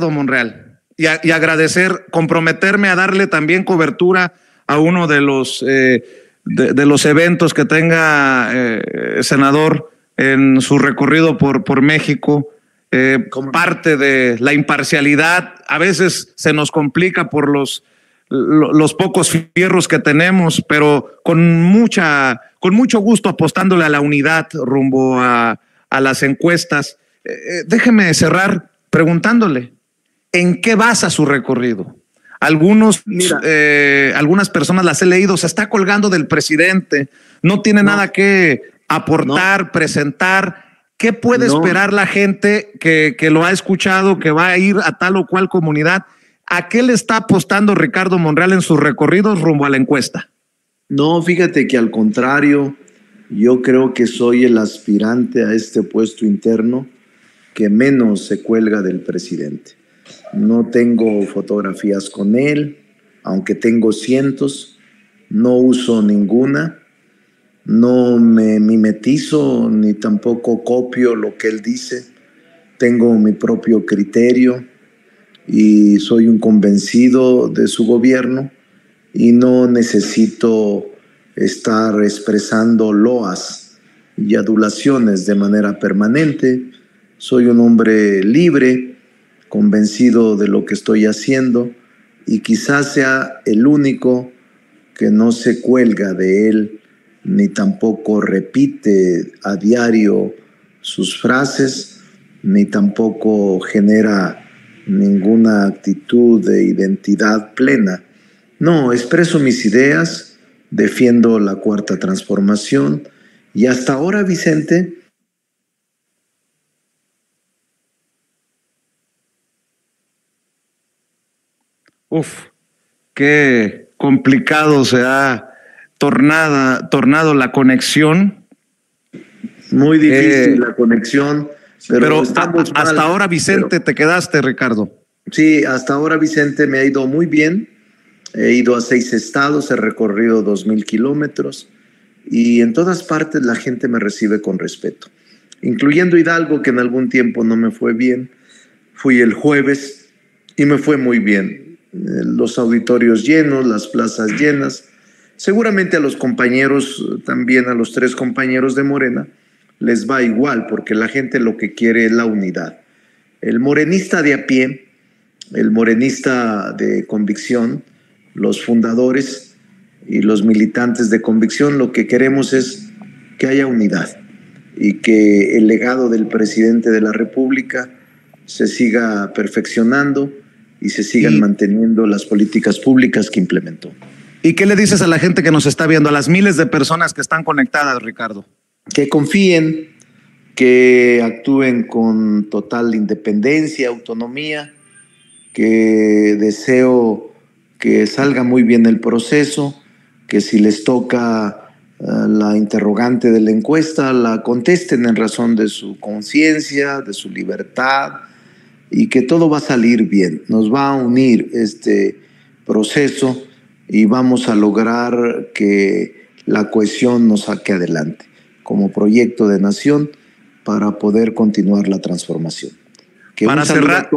Ricardo Monreal y, agradecer, comprometerme a darle también cobertura a uno de los, eh, de, los eventos que tenga eh, senador en su recorrido por, por México. Eh, parte de la imparcialidad, a veces se nos complica por los, los pocos fierros que tenemos, pero con mucha, con mucho gusto apostándole a la unidad rumbo a, a las encuestas. Eh, eh, déjeme cerrar preguntándole, ¿en qué basa su recorrido? Algunos, eh, algunas personas las he leído, se está colgando del presidente, no tiene nada que aportar, presentar. ¿Qué puede esperar la gente que, que lo ha escuchado, que va a ir a tal o cual comunidad? ¿A qué le está apostando Ricardo Monreal en sus recorridos rumbo a la encuesta? No, fíjate que al contrario, yo creo que soy el aspirante a este puesto interno que menos se cuelga del presidente. No tengo fotografías con él, aunque tengo cientos, no uso ninguna, no me mimetizo ni tampoco copio lo que él dice, tengo mi propio criterio y soy un convencido de su gobierno y no necesito estar expresando loas y adulaciones de manera permanente. Soy un hombre libre, convencido de lo que estoy haciendo y quizás sea el único que no se cuelga de él ni tampoco repite a diario sus frases, ni tampoco genera ninguna actitud de identidad plena. No, expreso mis ideas, defiendo la cuarta transformación y hasta ahora, Vicente, Uf, qué complicado se ha tornada, tornado la conexión. Muy difícil eh, la conexión. Pero, hasta ahora, Vicente, te quedaste, Ricardo. Sí, hasta ahora, Vicente, me ha ido muy bien. He ido a seis estados, he recorrido dos mil kilómetros y en todas partes la gente me recibe con respeto, incluyendo Hidalgo, que en algún tiempo no me fue bien. Fui el jueves y me fue muy bien. Eh, los auditorios llenos, las plazas llenas. Seguramente a los compañeros, también a los tres compañeros de Morena, les va igual, porque la gente lo que quiere es la unidad. El morenista de a pie, el morenista de convicción, los fundadores y los militantes de convicción, lo que queremos es que haya unidad y que el legado del presidente de la República se siga perfeccionando y se sigan manteniendo las políticas públicas que implementó. ¿Y qué le dices a la gente que nos está viendo, a las miles de personas que están conectadas, Ricardo? Que confíen, que actúen con total independencia, autonomía, que deseo que salga muy bien el proceso, que si les toca eh, la interrogante de la encuesta, la contesten en razón de su conciencia, de su libertad y que todo va a salir bien. Nos va a unir este proceso y vamos a lograr que la cohesión nos saque adelante como proyecto de nación para poder continuar la transformación. para cerrar,